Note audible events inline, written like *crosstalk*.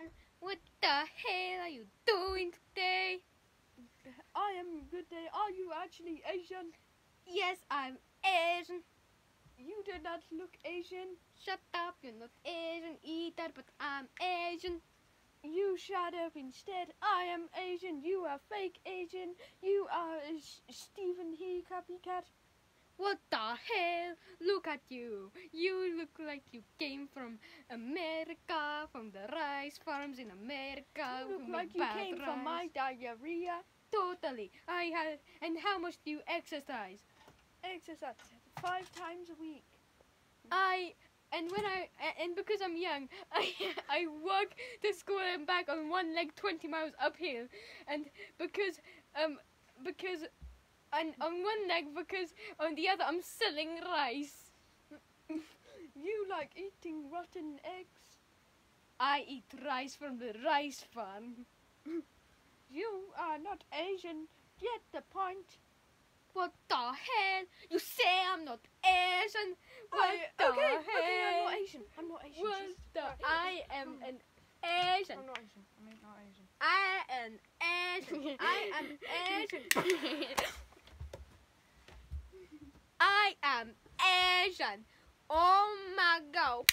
Asian. What the hell are you doing today? I am good day. Are you actually Asian? Yes, I'm Asian. You do not look Asian. Shut up, you're not Asian either, but I'm Asian. You shut up instead. I am Asian. You are fake Asian. You are a Steven He copycat. What the hell? Look at you. You look like you came from America, from the rice farms in America. You look like you came from my diarrhea. Totally. I had. And how much do you exercise? Exercise five times a week. I and when I and because I'm young, *laughs* I I walk to school and back on one leg twenty miles uphill, and because um because and on one leg because on the other I'm selling rice. *laughs* You like eating rotten eggs. I eat rice from the rice farm. *clears throat* You are not Asian. Get the point. What the hell? You say I'm not Asian? What I- the okay, hell? okay, I'm not Asian. I'm not Asian. What Just- the? I am an Asian. I'm not Asian. I mean, not Asian. I am Asian. I am Asian. *laughs* I am Asian. Oh my god.